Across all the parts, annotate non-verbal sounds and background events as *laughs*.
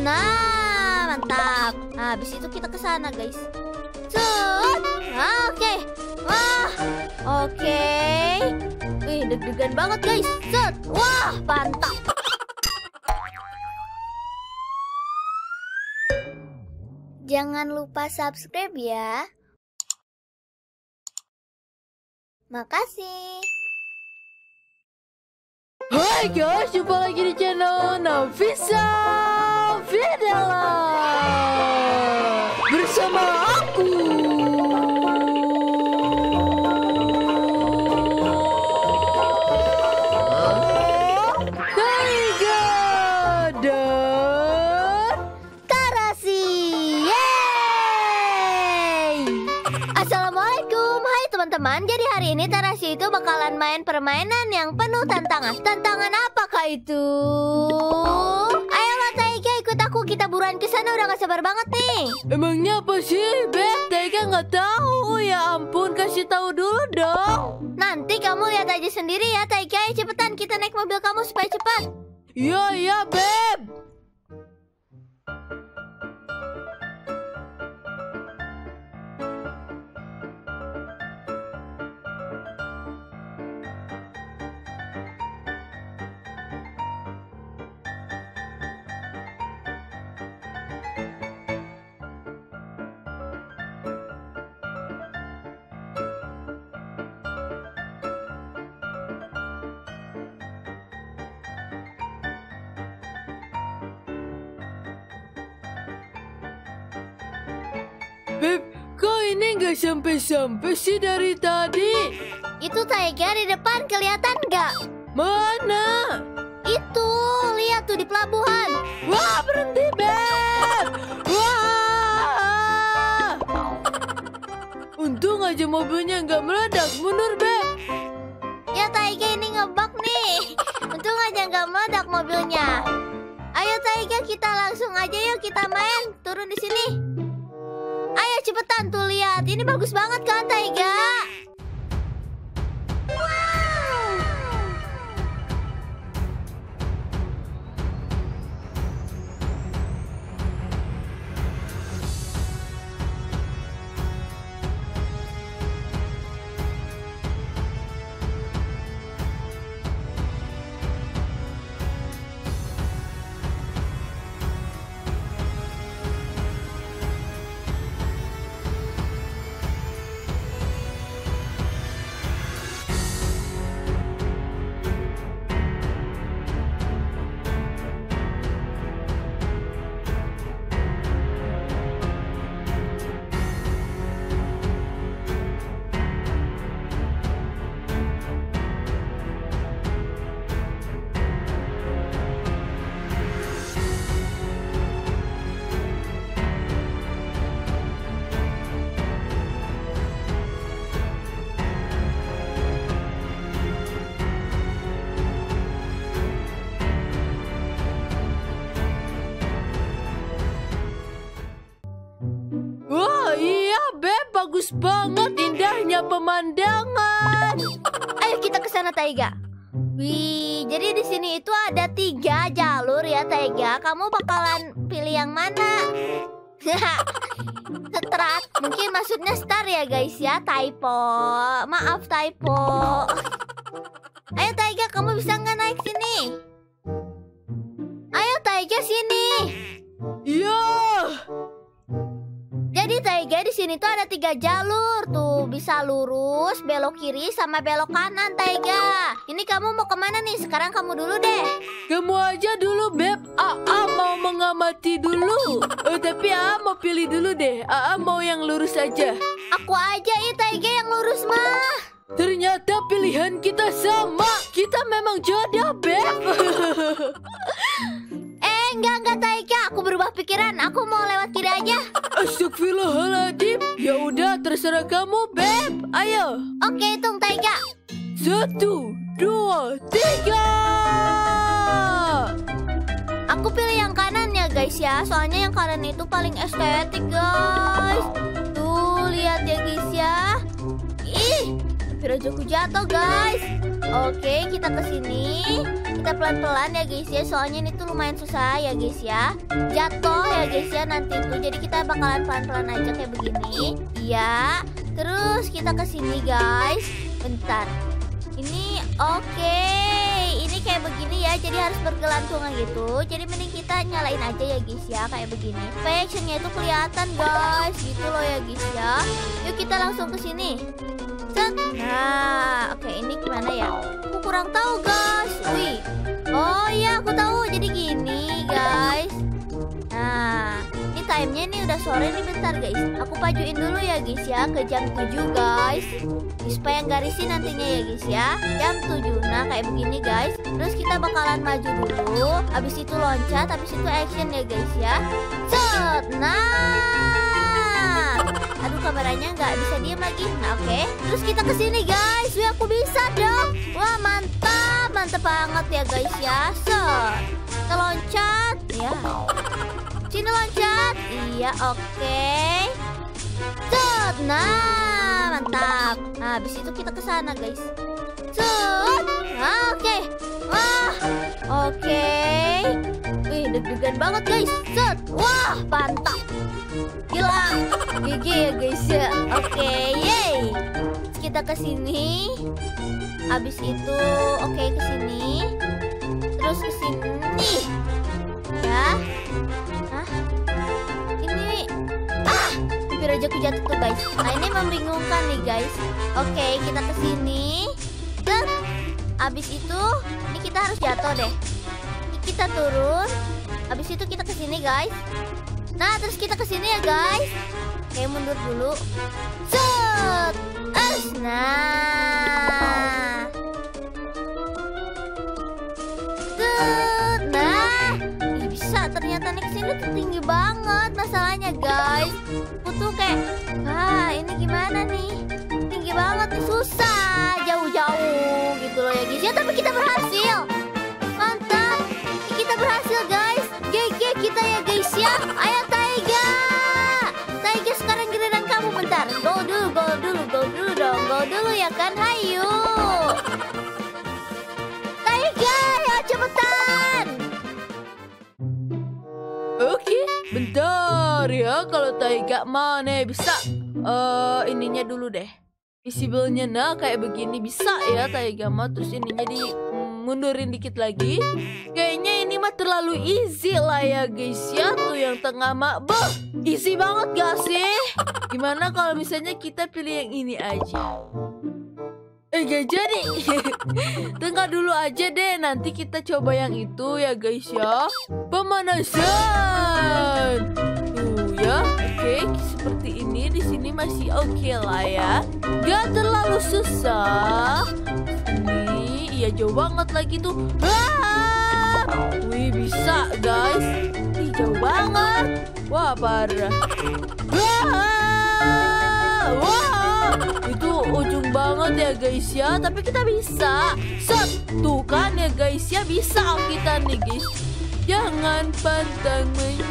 Nah, mantap. Nah, habis itu kita ke sana, guys. Nah, oke. Wah. Oke. Wih, deg-degan banget, guys. Set. Wah, mantap. Jangan lupa subscribe ya. Makasih. Hai guys, jumpa lagi di channel Nafisa Vidala Bersama teman-teman. Jadi hari ini Tarasi itu bakalan main permainan yang penuh tantangan. Tantangan apakah itu? Ayolah Taiga ikut aku. Kita buruan ke sana udah gak sabar banget nih. Emangnya apa sih, Beb? Taiga nggak tahu Ya ampun, kasih tahu dulu dong Nanti kamu lihat aja sendiri ya Taiga. Ayo cepetan kita naik mobil kamu supaya cepat. Iya, iya, Beb Beb, kok ini nggak sampai-sampai sih dari tadi? Itu Taiga di depan kelihatan nggak? Mana? Itu lihat tuh di pelabuhan. Wah, berhenti, Beb! Wah! Untung aja mobilnya nggak meledak. Mundur, Beb! Ya Taiga ini ngebug nih. Untung aja nggak meledak mobilnya. Ayo Taiga kita langsung aja yuk kita main. Turun di sini. Ayo cepetan tuh lihat. Ini bagus banget kan Taiga? Bagus banget indahnya pemandangan. *laughs* Ayo kita ke sana Taiga. Wih, jadi di sini itu ada tiga jalur ya Taiga. Kamu bakalan pilih yang mana? *laughs* Setrat, mungkin maksudnya star ya guys ya, typo. Maaf typo. *laughs* Ayo Taiga, kamu bisa nggak naik sini? Ayo Taiga sini. Jadi Taiga di sini tuh ada tiga jalur tuh, bisa lurus, belok kiri, sama belok kanan Taiga. Ini kamu mau ke mana nih? Sekarang kamu dulu deh. Kamu aja dulu, Beb. Aa mau mengamati dulu. Eh, tapi Aa mau pilih dulu deh. Aa mau yang lurus aja. Aku aja ya Taiga yang lurus mah. Ternyata pilihan kita sama. Kita memang jodoh, Beb. *laughs* Eh enggak enggak Taiga, aku berubah pikiran. Aku mau lewat. Astagfirullahaladzim. Ya udah, terserah kamu, Beb. Ayo. Oke hitung Taiga. Satu, dua, tiga. Aku pilih yang kanan ya guys ya. Soalnya yang kanan itu paling estetik guys. Tuh lihat ya guys ya. Ih, Virajoku jatuh guys. Oke kita ke sini. kita pelan-pelan ya guys ya. Soalnya ini tuh lumayan susah ya guys ya. Jatuh ya guys ya nanti tuh. Jadi kita bakalan pelan-pelan aja kayak begini. Iya. Terus kita ke sini guys. Bentar. Ini oke. Ini kayak begini ya Jadi harus bergelantungan gitu Jadi mending kita nyalain aja ya guys ya Kayak begini Supaya actionnya itu kelihatan guys Gitu loh ya guys ya Yuk kita langsung ke sini. Nah, oke ini gimana ya? Aku kurang tahu guys. Wih. Oh iya, aku tahu. Jadi gini guys. Nah, timenya nih udah sore nih bentar guys. Aku pajuin dulu ya guys ya ke jam 7 guys. Supaya nggak risih nantinya ya guys ya. Jam 7. Nah, kayak begini guys. Terus kita bakalan maju dulu. Habis itu loncat, habis itu action ya guys ya. Set. Nah. Aduh kameranya nggak bisa diem lagi. Nah oke. Terus kita ke sini guys. Wih aku bisa dong. Wah mantap, mantap banget ya guys ya. Set. Kita loncat. Ya. Sini loncat. Iya oke. Set. Nah mantap. Nah habis itu kita ke sana guys. Set. Nah, oke. Wah. Oke. Wih deg-degan banget guys. Set. Wah mantap. Gila, GG ya guys ya. Oke, yay. Terus kita ke sini. Habis itu oke ke sini. Terus ke sini. Ya. Ini ah, hampir aja aku jatuh tuh guys. Nah, ini membingungkan nih guys. Oke, kita ke sini. Set. Habis itu ini kita harus jatuh deh. Ini kita turun. Habis itu kita ke sini guys. Nah, terus kita ke sini ya, guys. Oke, mundur dulu. Set. Nah. Nih ke sini tuh tinggi banget masalahnya, guys. Aku tuh kayak, ah, ini gimana nih? Tinggi banget susah. Jauh-jauh gitu loh ya, guys. Ya, tapi kita berhasil. Mantap. Kita berhasil, guys. GG kita ya, guys ya. Ayo Taiga. Taiga sekarang giliran kamu bentar. Go dulu, go dulu, go dulu dong. Go dulu ya kan. Hayu. Taiga mana bisa eh ininya dulu deh. Visible-nya nah kayak begini bisa ya Taiga mah terus ininya di mm, mundurin dikit lagi. Kayaknya ini mah terlalu easy lah ya guys ya. Tuh yang tengah mah bah, easy banget gak sih? Gimana kalau misalnya kita pilih yang ini aja? Eh gak jadi *laughs* Tengah dulu aja deh Nanti kita coba yang itu ya guys ya Pemanasan Ya Oke seperti ini. Di sini masih oke lah ya. Gak terlalu susah. Ini Iya jauh banget lagi tuh. Ah! Wih bisa guys. Ih jauh banget. Wah parah. Wah! Wah! Itu ujung banget ya guys ya. Tapi kita bisa. Set Tuh kan ya guys ya. Bisa kita nih guys. Jangan pantang menyerah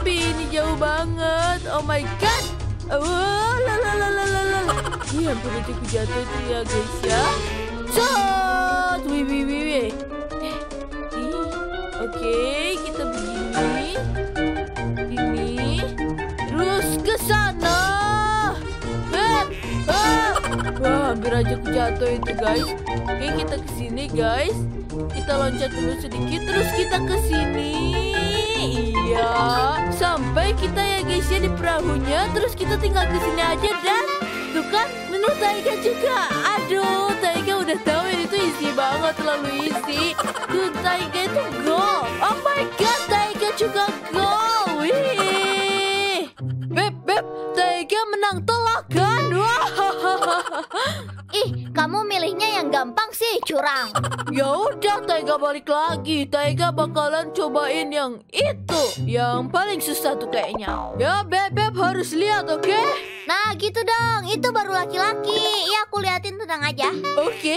Tapi ini jauh banget Oh my god Wah, la la la la la la. Aja aku jatuh tuh ya guys ya. Wih wih wih wih. Eh, Oke, kita begini. Ini, terus ke sana. Ah. Wah, hampir aja aku jatuh itu guys. Oke, kita ke sini guys. Kita loncat dulu sedikit, terus kita ke sini. Iya, sampai kita ya guys ya di perahunya. Terus kita tinggal ke sini aja dan tuh kan menurut Taiga juga. Aduh, Taiga udah tahu tuh easy banget, terlalu easy. Tuh Taiga itu go. Oh my god, menang telak kan? *laughs* Ih, kamu milihnya yang gampang sih, curang. Ya udah, Taiga balik lagi. Taiga bakalan cobain yang itu, yang paling susah tuh kayaknya. Ya, beb, beb harus lihat, oke? Nah, gitu dong. Itu baru laki-laki. Iya, aku liatin tenang aja. Oke.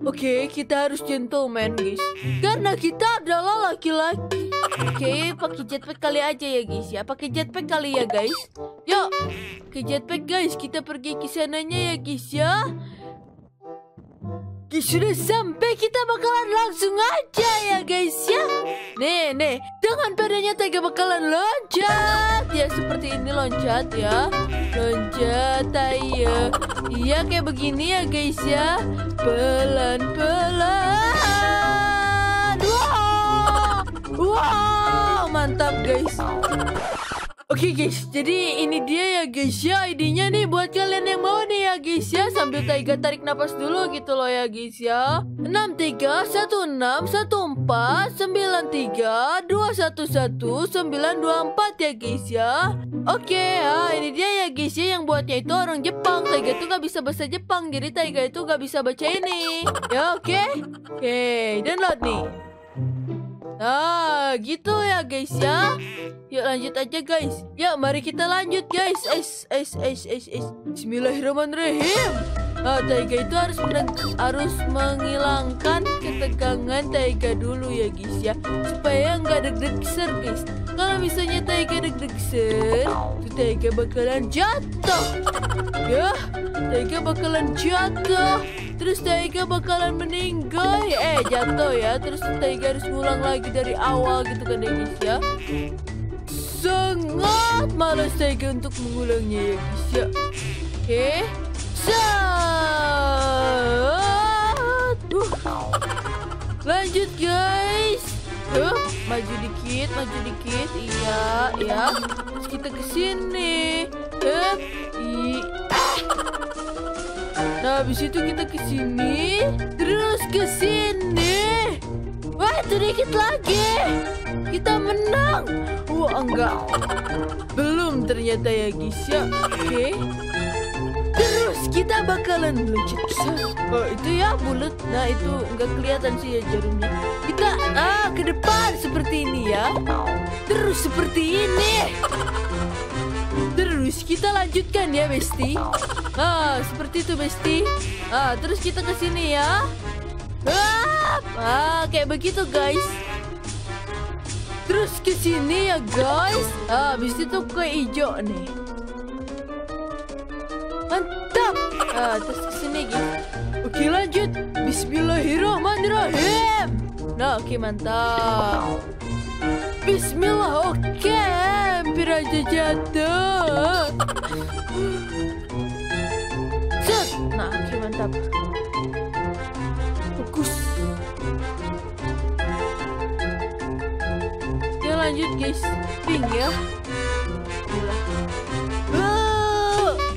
Oke, kita harus gentleman, guys. Karena kita adalah laki-laki. Oke, pakai jetpack kali aja ya, guys ya. Pakai jetpack kali ya, guys. Yuk, ke jetpack, guys. Kita pergi ke sananya ya, guys ya. Oke, sudah sampai kita bakalan langsung aja ya guys ya. Nih, nih, dengan padanya Taiga bakalan loncat. Ya seperti ini loncat ya. Loncat, ayo. Iya kayak begini ya guys ya. Pelan-pelan. Wow, wow, mantap guys. Oke guys, jadi ini dia ya guys ya idenya nih buat kalian yang mau nih ya guys ya. Sambil Taiga tarik napas dulu gitu loh ya guys ya. 63 16 14 93 211 924 ya guys ya. Oke ya ini dia ya guys ya yang buatnya itu orang Jepang. Taiga itu gak bisa bahasa Jepang jadi Taiga itu gak bisa baca ini. Ya oke? Oke download nih. Nah, gitu ya guys ya. Yuk lanjut aja guys. Ya, mari kita lanjut guys. Es, es, es, es, es. Bismillahirrahmanirrahim. Nah, Taiga itu harus harus menghilangkan ketegangan Taiga dulu ya guys ya. Supaya nggak deg-degser guys. Kalau misalnya Taiga deg-degser, tuh Taiga bakalan jatuh. *laughs* Ya, Taiga bakalan jatuh. Terus Taiga bakalan meninggal. Eh jatuh ya. Terus Taiga harus ngulang lagi dari awal gitu kan ya guys ya. Sangat malas Taiga untuk mengulangnya ya guys ya. Oke Satu Lanjut guys. Tuh, maju dikit, maju dikit. Iya, ya. Terus kita ke sini. Eh, Nah, habis itu kita ke sini, terus ke sini. Wah, itu dikit lagi. Kita menang. Wah, enggak. Belum ternyata ya, guys ya. Oke. Terus kita bakalan loncat. Oh, itu ya bulat. Nah, itu enggak kelihatan sih ya jarumnya. Kita ah ke depan seperti ini ya. Terus seperti ini. Terus kita lanjutkan ya, Besti. Nah, seperti itu, Besti. Ah, terus kita ke sini ya. Ah, ah, kayak begitu, guys. Terus ke sini ya, guys. Ah, habis itu ke hijau nih. Mantap. Ah, terus ke sini, guys. Oke, lanjut. Bismillahirrahmanirrahim. Nah, oke, mantap. Bismillah, oke. Hampir aja jatuh. Set. Nah, oke, mantap. Fokus. Oke, lanjut, guys. Ping ya.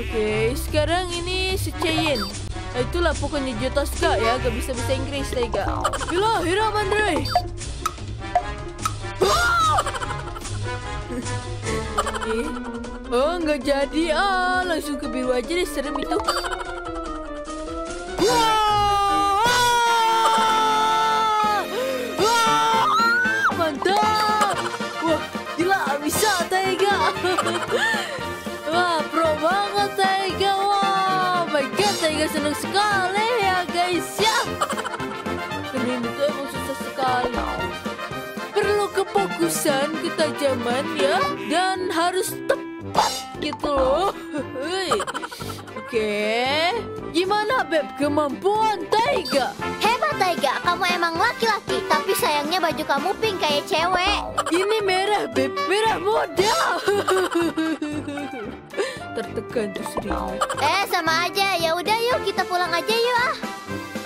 Oke, sekarang ini. Nah, itulah pokoknya Jotaska ya, gak bisa bisa Inggris Taiga. Bismillahirrahmanirrahim. Oke. Oh, nggak jadi. Ah, langsung ke biru aja deh, serem itu. Mantap! Wah, gila bisa Taiga. Wah, pro banget Taiga. God, Taiga seneng sekali ya guys ya. *laughs* Ini itu emang susah sekali perlu kefokusan, ketajaman ya, dan harus tepat gitu loh. Oke, gimana Beb kemampuan Taiga? Hebat Taiga, kamu emang laki-laki, tapi sayangnya baju kamu pink kayak cewek. Ini merah Beb, merah muda. *laughs* Tertekan tuh sering. Eh, sama aja. Ya udah kita pulang aja yuk ah.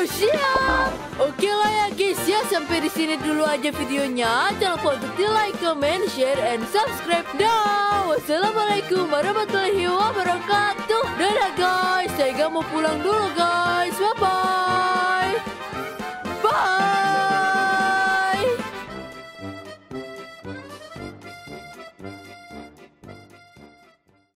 Oh, siap. Oke lah ya guys ya, sampai di sini dulu aja videonya. Jangan lupa untuk di like, comment, share, and subscribe. Dah. Wassalamualaikum warahmatullahi wabarakatuh. Dadah guys, saya mau pulang dulu guys. Bye-bye. Bye. -bye. Bye.